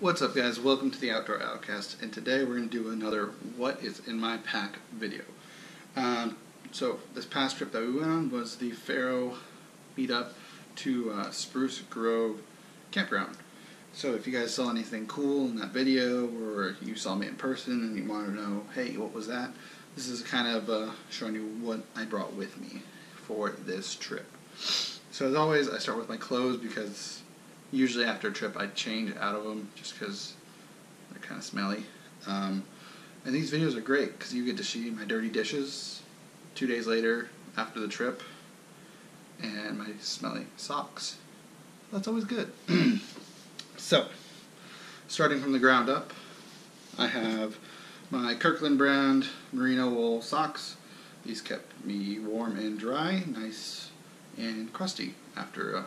What's up guys, welcome to the Outdoor Outcast, and today we're going to do another What is in my pack video. Um, so this past trip that we went on was the Faro meetup to uh, Spruce Grove Campground. So if you guys saw anything cool in that video, or you saw me in person and you want to know, hey, what was that? This is kind of uh, showing you what I brought with me for this trip. So as always, I start with my clothes because usually after a trip I change out of them just because they're kind of smelly. Um, and these videos are great because you get to see my dirty dishes two days later after the trip and my smelly socks. That's always good. so, starting from the ground up, I have my Kirkland brand merino wool socks. These kept me warm and dry, nice and crusty after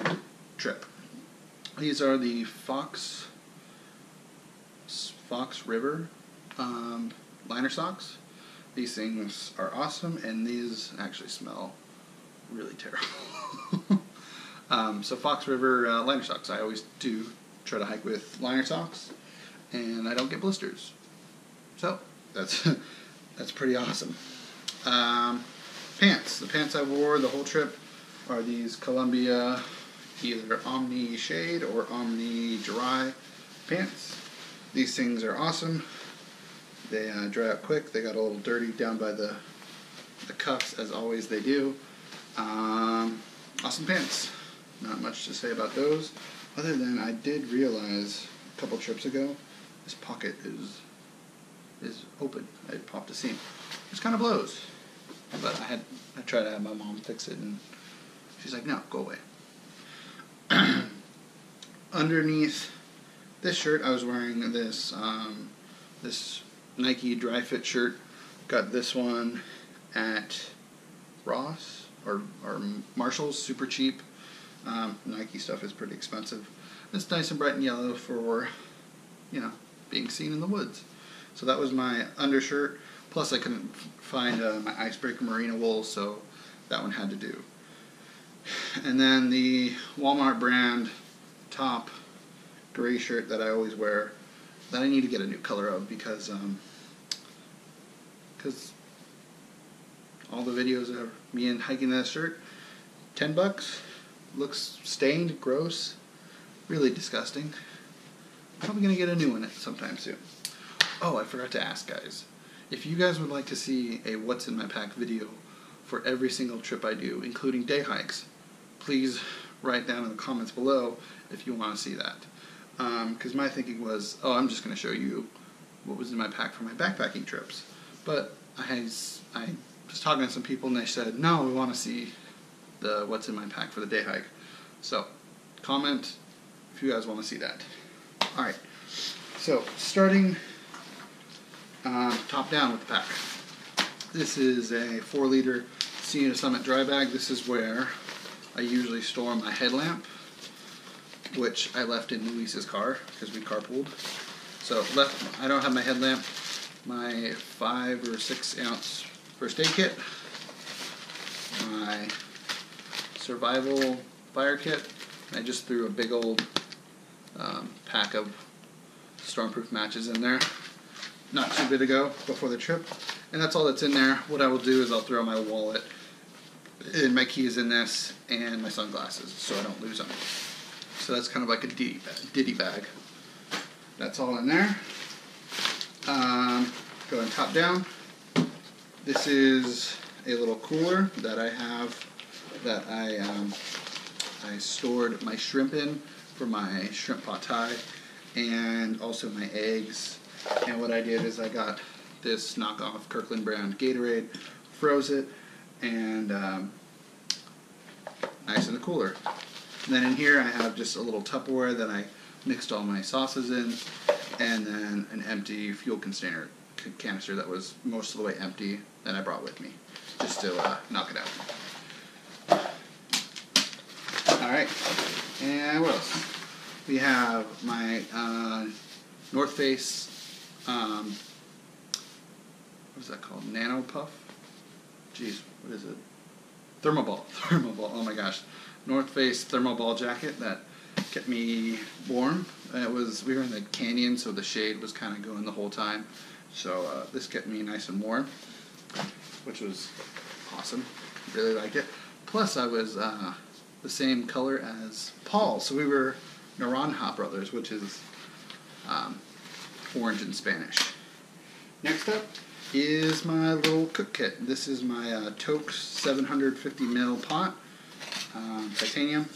a trip. These are the Fox Fox River um, liner socks. These things are awesome, and these actually smell really terrible. um, so Fox River uh, liner socks. I always do try to hike with liner socks, and I don't get blisters. So that's that's pretty awesome. Um, pants. The pants I wore the whole trip are these Columbia either Omni Shade or Omni Dry pants. These things are awesome. They uh, dry out quick. They got a little dirty down by the the cuffs, as always they do. Um, awesome pants. Not much to say about those, other than I did realize a couple trips ago this pocket is is open. I popped a seam. It kind of blows, but I had I tried to have my mom fix it, and she's like, "No, go away." underneath this shirt, I was wearing this um, this Nike Dri-FIT shirt. Got this one at Ross or or Marshalls, super cheap. Um, Nike stuff is pretty expensive. It's nice and bright and yellow for you know being seen in the woods. So that was my undershirt. Plus, I couldn't find uh, my icebreaker merino wool, so that one had to do. And then the Walmart brand top gray shirt that I always wear that I need to get a new color of because um, cause all the videos of me and hiking that shirt, 10 bucks, looks stained, gross, really disgusting. Probably gonna get a new one sometime soon. Oh, I forgot to ask guys. If you guys would like to see a what's in my pack video for every single trip I do, including day hikes, please write down in the comments below if you want to see that. Because um, my thinking was, oh, I'm just going to show you what was in my pack for my backpacking trips. But I, I was talking to some people and they said, no, we want to see the what's in my pack for the day hike. So, comment if you guys want to see that. Alright, so starting uh, top down with the pack. This is a 4 liter Sea to Summit dry bag. This is where I usually store my headlamp, which I left in Luis's car because we carpooled. So left, I don't have my headlamp, my five or six ounce first aid kit, my survival fire kit. I just threw a big old um, pack of stormproof matches in there not too bit ago before the trip. And that's all that's in there. What I will do is I'll throw my wallet and my keys in this and my sunglasses so I don't lose them. So that's kind of like a ditty bag. Ditty bag. That's all in there. Um, going top down. This is a little cooler that I have that I um, I stored my shrimp in for my shrimp pad thai and also my eggs. And what I did is I got this knockoff Kirkland brand Gatorade, froze it, and um, nice in the cooler. And then in here I have just a little Tupperware that I mixed all my sauces in, and then an empty fuel container canister that was most of the way empty that I brought with me, just to uh, knock it out. Alright, and what else? We have my uh, North Face, um, what is that called? Nano Puff? Jeez, what is it? Thermoball. Thermoball. Oh my gosh. North Face thermoball jacket that kept me warm. It was we were in the canyon, so the shade was kind of going the whole time. So uh, this kept me nice and warm, which was awesome. Really liked it. Plus, I was uh, the same color as Paul, so we were Naranja brothers, which is um, orange in Spanish. Next up is my little cook kit. This is my uh, Toaks 750 mil pot, um, titanium.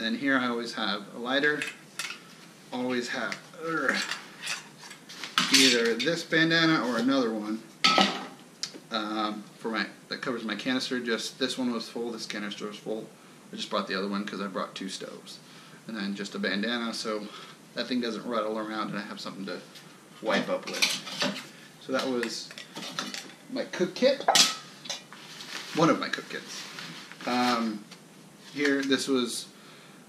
And here I always have a lighter, always have uh, either this bandana or another one um, for my that covers my canister. Just this one was full, this canister was full. I just brought the other one because I brought two stoves, and then just a bandana so that thing doesn't rattle around and I have something to wipe up with. So that was my cook kit. One of my cook kits. Um, here, this was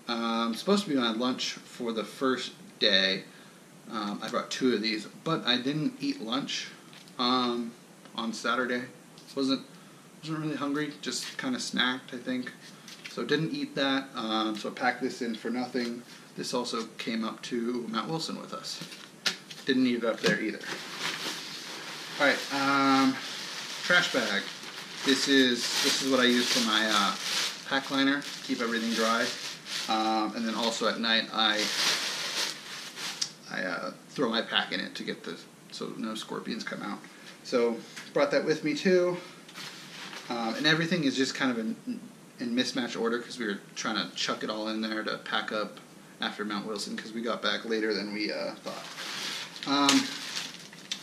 um, supposed to be my lunch for the first day. Um, I brought two of these, but I didn't eat lunch um, on Saturday. wasn't wasn't really hungry. Just kind of snacked, I think. So didn't eat that. Um, so I packed this in for nothing. This also came up to Mount Wilson with us. Didn't eat it up there either. All right, um, trash bag. This is this is what I use for my uh, pack liner. To keep everything dry. Um, and then also at night I I uh, throw my pack in it to get the so no scorpions come out. So brought that with me too. Um, and everything is just kind of in, in mismatch order because we were trying to chuck it all in there to pack up after Mount Wilson because we got back later than we uh, thought. Um,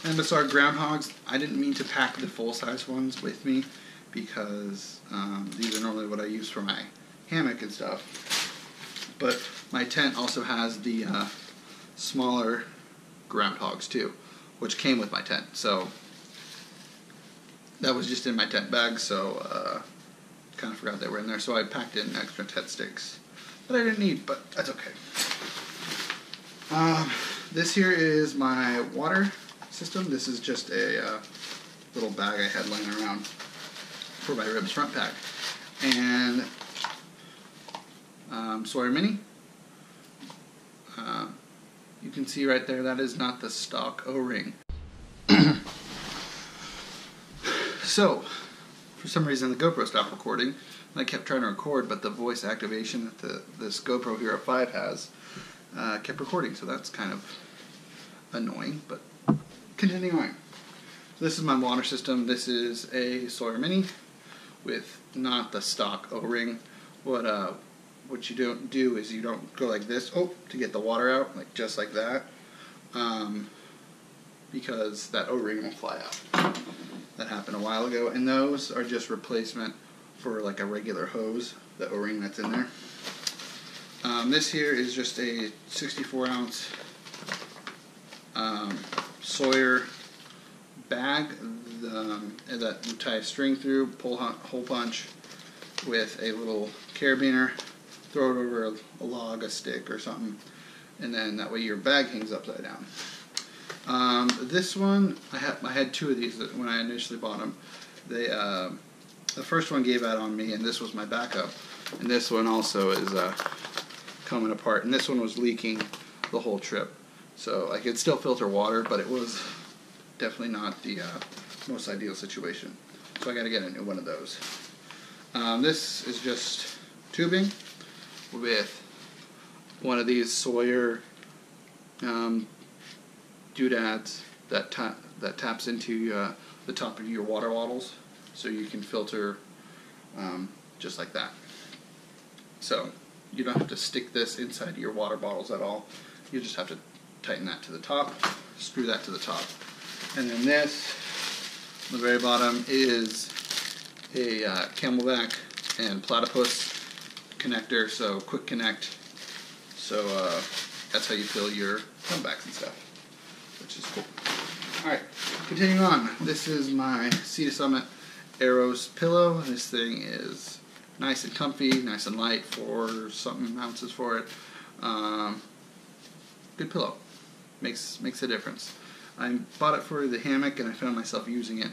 MSR groundhogs, I didn't mean to pack the full size ones with me because um, these are normally what I use for my hammock and stuff. But my tent also has the uh, smaller groundhogs too, which came with my tent. So that was just in my tent bag, so uh, kind of forgot they were in there. So I packed in extra tent sticks that I didn't need, but that's okay. Um, this here is my water system. This is just a uh, little bag I had laying around for my ribs front pack. And um, Sawyer Mini. Uh, you can see right there that is not the stock O-ring. so, for some reason the GoPro stopped recording. And I kept trying to record, but the voice activation that the, this GoPro Hero 5 has uh, kept recording, so that's kind of annoying, but continuing on. So this is my water system. This is a Sawyer Mini with not the stock O-ring. What uh, what you don't do is you don't go like this, oh, to get the water out, like just like that, um, because that O-ring will fly out. That happened a while ago, and those are just replacement for like a regular hose, the O-ring that's in there. Um, this here is just a 64 ounce um, Sawyer bag um, that you tie a string through, pull hole punch with a little carabiner, throw it over a, a, log, a stick, or something, and then that way your bag hangs upside down. Um, this one, I had I had two of these when I initially bought them. They uh, the first one gave out on me, and this was my backup. And this one also is uh, coming apart, and this one was leaking the whole trip. So I could still filter water, but it was definitely not the uh, most ideal situation. So I got to get a new one of those. Um, this is just tubing with one of these Sawyer um, doodads that ta that taps into uh, the top of your water bottles so you can filter um, just like that. So you don't have to stick this inside your water bottles at all. You just have to tighten that to the top, screw that to the top. And then this, the very bottom, is a uh, CamelBak and platypus connector, so quick connect. So uh, that's how you fill your CamelBaks and stuff, which is cool. Alright, continuing on. This is my Sea to Summit Aeros pillow. This thing is nice and comfy, nice and light for something ounces for it. Um, good pillow. Makes makes a difference. I bought it for the hammock and I found myself using it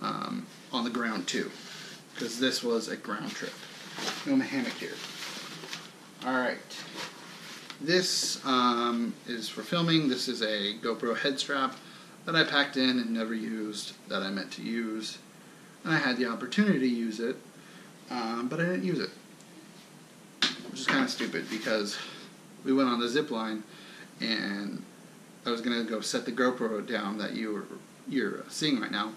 um, on the ground too. Because this was a ground trip. No hammock here. Alright. This um, is for filming. This is a GoPro head strap that I packed in and never used that I meant to use. And I had the opportunity to use it, um, but I didn't use it. Which is kind of stupid because we went on the zip line and I was going to go set the GoPro down that you were, you're seeing right now.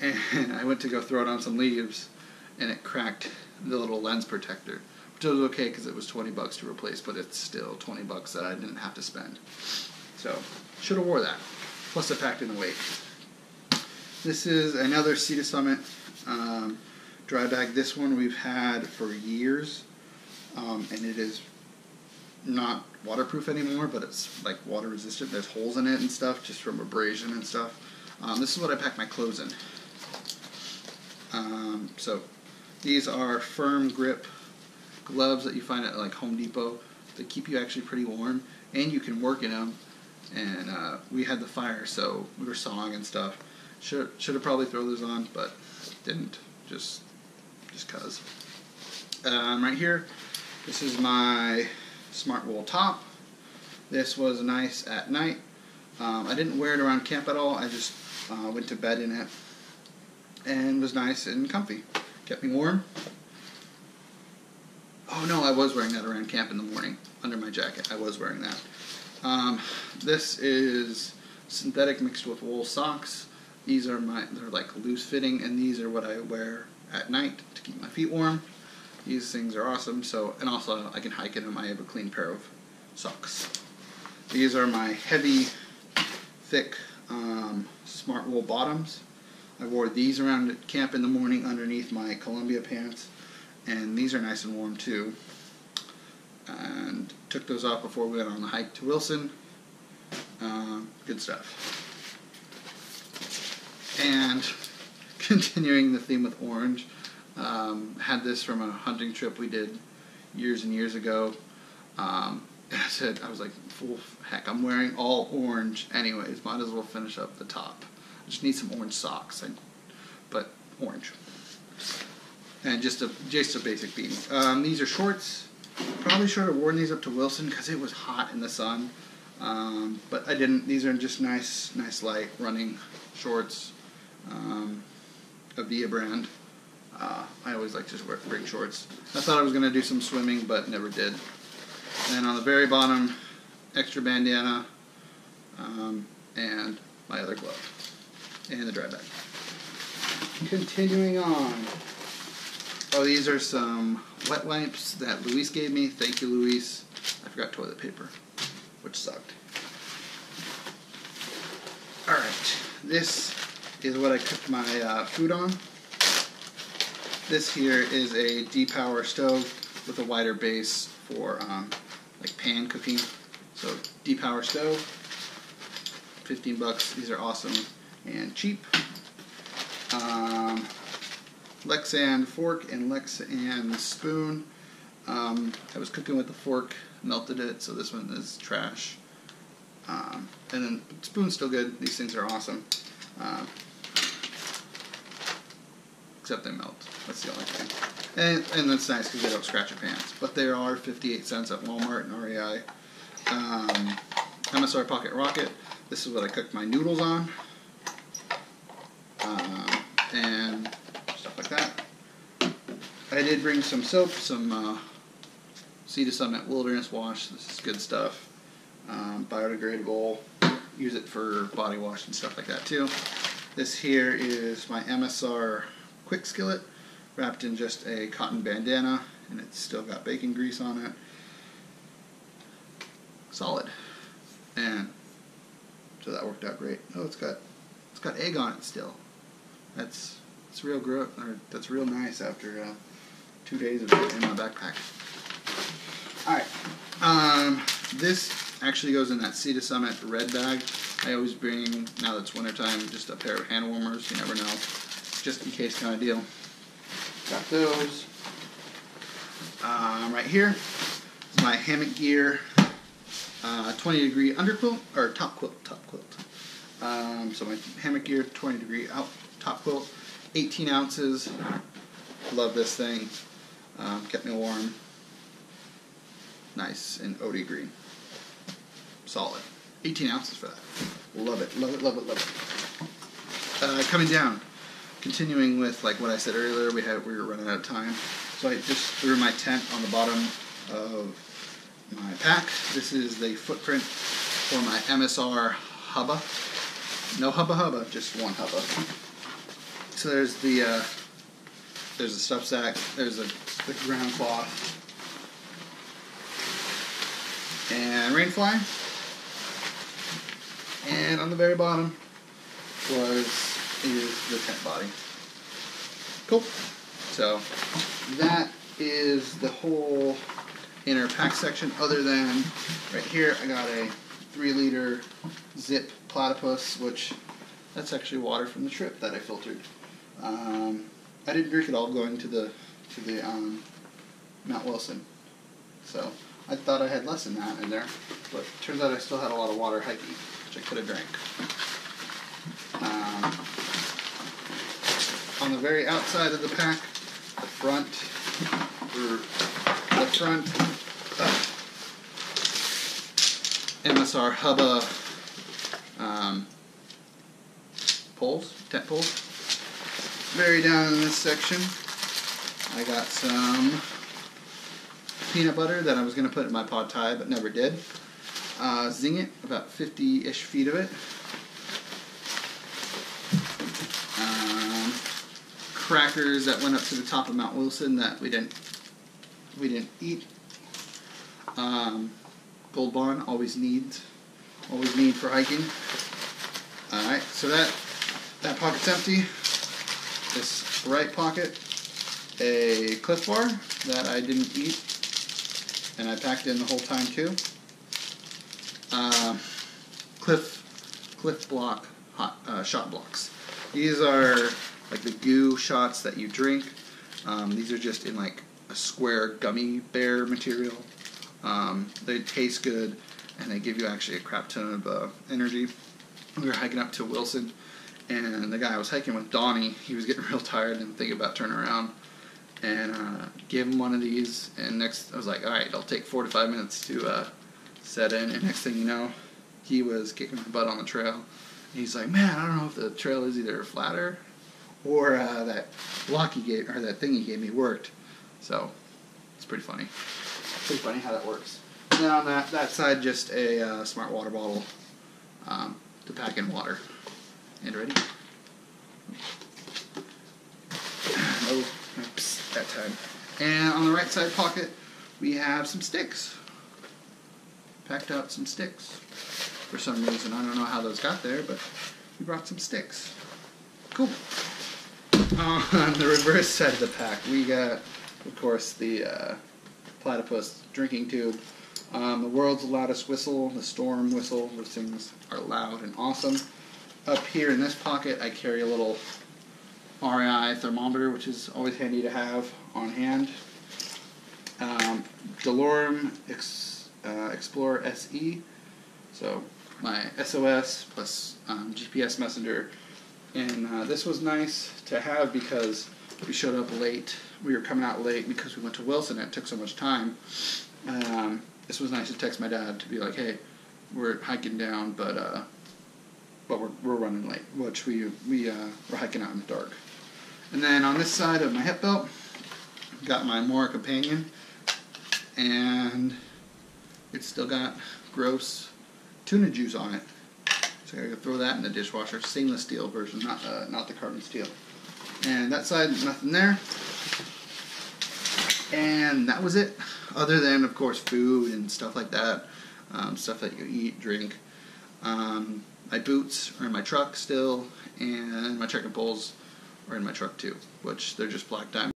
And I went to go throw it on some leaves and it cracked the little lens protector. Which was okay because it was 20 bucks to replace, but it's still 20 bucks that I didn't have to spend. So, should have wore that. Plus I packed in the weight. This is another Sea to Summit um, dry bag. This one we've had for years, um, and it is not waterproof anymore, but it's like water resistant. There's holes in it and stuff just from abrasion and stuff. Um, this is what I pack my clothes in. Um, so these are firm grip gloves that you find at like Home Depot. They keep you actually pretty warm, and you can work in them. And uh, we had the fire, so we were sawing and stuff. Should should have probably thrown those on, but didn't. Just just cause. Um, right here, this is my Smartwool top. This was nice at night. Um, I didn't wear it around camp at all. I just uh, went to bed in it and was nice and comfy. Kept me warm. Oh no, I was wearing that around camp in the morning under my jacket. I was wearing that. Um, this is synthetic mixed with wool socks. These are my, they're like loose fitting, and these are what I wear at night to keep my feet warm. These things are awesome. So, and also I can hike in them. I have a clean pair of socks. These are my heavy, thick, um, Smartwool bottoms. I wore these around camp in the morning underneath my Columbia pants, and these are nice and warm too. And took those off before we went on the hike to Wilson. Uh, good stuff. And continuing the theme with orange, um, had this from a hunting trip we did years and years ago. Um, I said, I was like, full heck, I'm wearing all orange anyways. Might as well finish up the top. I just need some orange socks, but orange. And just a just a basic beanie. Um, these are shorts. Probably should have worn these up to Wilson because it was hot in the sun. Um, but I didn't. These are just nice, nice light running shorts. Um, Avia brand. Uh, I always like to just wear, bring shorts. I thought I was going to do some swimming, but never did. And on the very bottom, extra bandana, um, and my other glove, and the dry bag. Continuing on. Oh, these are some wet wipes that Luis gave me. Thank you, Luis. I forgot toilet paper, which sucked. Alright, this is what I cooked my uh, food on. This here is a D-Power stove with a wider base for um, like pan cooking. So D-Power stove, 15 bucks. These are awesome and cheap. Um, Lexan fork and Lexan spoon. Um, I was cooking with the fork, melted it, so this one is trash. Um, and then spoon's still good. These things are awesome. Um, except they melt. That's the only thing. And, and that's nice because they don't scratch your pants. But they are 58 cents at Walmart and REI. Um, MSR Pocket Rocket. This is what I cooked my noodles on. Um, and stuff like that. I did bring some soap, some uh, Sea to Summit Wilderness Wash. This is good stuff. Um, biodegradable. Use it for body wash and stuff like that too. This here is my MSR quick skillet wrapped in just a cotton bandana and it's still got bacon grease on it. Solid. And so that worked out great. Oh, it's got it's got egg on it still. That's it's real gro- or that's real nice after uh, two days of it in my backpack. All right. Um, this actually goes in that Sea to Summit red bag. I always bring now that it's wintertime just a pair of hand warmers. You never know just in case kind of deal. Got those. Um, right here is my hammock gear, uh, 20 degree underquilt, or top quilt, top quilt. Um, so my hammock gear, 20 degree out, top quilt, 18 ounces. Love this thing. Um, kept me warm. nice and OD green. Solid. 18 ounces for that. Love it, love it, love it, love it. Uh, coming down, continuing with like what I said earlier, we had we were running out of time, so I just threw my tent on the bottom of my pack. This is the footprint for my MSR hubba. No hubba hubba, just one hubba. So there's the uh, there's a stuff sack. There's a the ground cloth and rainfly. And on the very bottom was is the tent body. Cool. So that is the whole inner pack section other than right here I got a three liter zip platypus which that's actually water from the trip that I filtered um, I didn't drink it all going to the to the um, Mount Wilson so I thought I had less than that in there but turns out I still had a lot of water hiking which I could have drank um, on the very outside of the pack the front the front MSR Hubba um, poles, tent poles. Very down in this section, I got some peanut butter that I was going to put in my pad thai, but never did. Uh, Zing-It, about 50-ish feet of it. Crackers that went up to the top of Mount Wilson that we didn't we didn't eat. Um, Gold Bond always needs, always need for hiking. All right, so that that pocket's empty. This right pocket, a Clif Bar that I didn't eat, and I packed in the whole time too. Uh, Clif Clif Block hot uh, shot blocks. These are like the goo shots that you drink. Um, these are just in like a square gummy bear material. Um, they taste good and they give you actually a crap ton of uh, energy. We were hiking up to Wilson and the guy I was hiking with, Donnie, he was getting real tired and thinking about turning around. And uh, gave him one of these, and next I was like, all right, I'll take four to five minutes to uh, set in. And next thing you know, he was kicking my butt on the trail. And he's like, man, I don't know if the trail is either flatter or uh, that block he gave or that thing he gave me worked. So it's pretty funny. Pretty funny how that works. And then on that that side, just a uh, smart water bottle um, to pack in water. And ready? Oh, oops, that time. And on the right side pocket, we have some sticks. Packed out some sticks. For some reason, I don't know how those got there, but we brought some sticks. Cool. On the reverse side of the pack, we got, of course, the uh, platypus drinking tube. Um, the world's loudest whistle, the storm whistle. Those things are loud and awesome. Up here in this pocket, I carry a little REI thermometer, which is always handy to have on hand. Um, DeLorme Ex, uh, Explorer SE, so my SOS plus um, GPS messenger. And uh, this was nice to have because we showed up late. We were coming out late because we went to Wilson and it took so much time. Um, this was nice to text my dad to be like, hey, we're hiking down, but uh, but we're, we're running late, which we we uh, we're hiking out in the dark. And then on this side of my hip belt, got my Mora companion, and it's still got gross tuna juice on it. So I gotta throw that in the dishwasher. Stainless steel version, not uh, not the carbon steel. And that side, nothing there. And that was it. Other than, of course, food and stuff like that, um, stuff that you eat, drink. Um, my boots are in my truck still, and my trekking poles are in my truck too, which they're just black diamond.